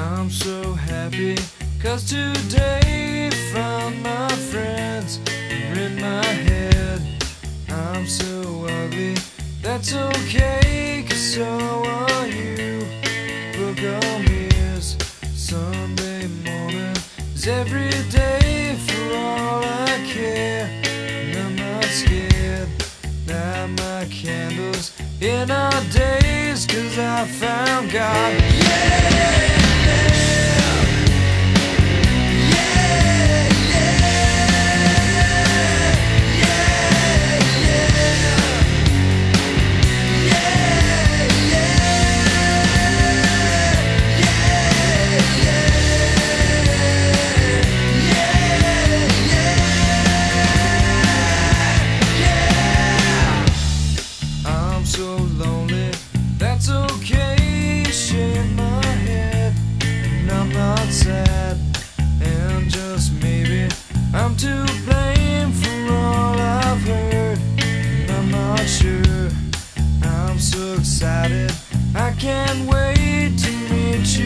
I'm so happy cause today found my friends are in my head. I'm so ugly, that's okay cause so are you. Book on ears, Sunday morning is every day for all I care. And I'm not scared, light my candles in our days cause I found God It's okay, shake my head And I'm not sad. And just maybe I'm to blame for all I've heard. And I'm not sure I'm so excited. I can't wait to meet you.